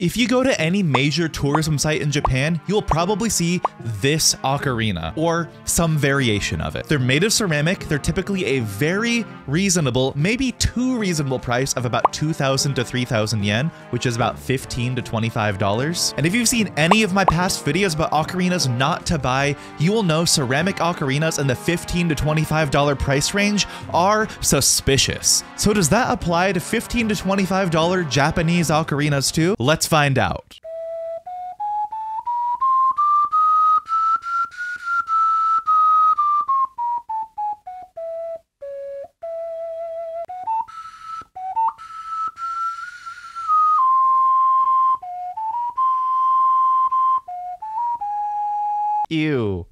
If you go to any major tourism site in Japan, you'll probably see this ocarina, or some variation of it. They're made of ceramic, they're typically a very reasonable, maybe too reasonable price of about 2,000 to 3,000 yen, which is about 15 to $25. And if you've seen any of my past videos about ocarinas not to buy, you will know ceramic ocarinas in the 15 to $25 price range are suspicious. So does that apply to 15 to $25 Japanese ocarinas too? Let's find out. Ew.